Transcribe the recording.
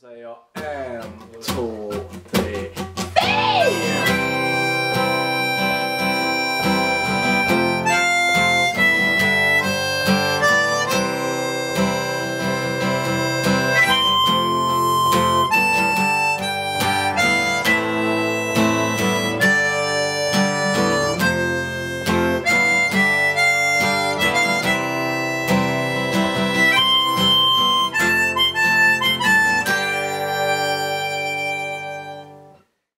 Säger jag en, två.